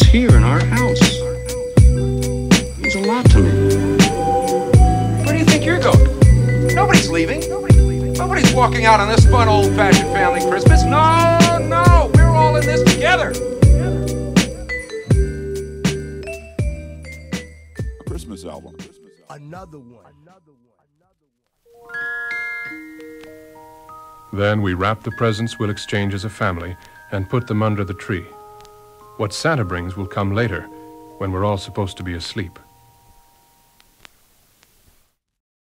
here in our house. It means a lot to me. Where do you think you're going? Nobody's leaving. Nobody's walking out on this fun old-fashioned family Christmas. No, no, we're all in this together. A Christmas album. Another one. Then we wrap the presents we'll exchange as a family and put them under the tree. What Santa brings will come later, when we're all supposed to be asleep.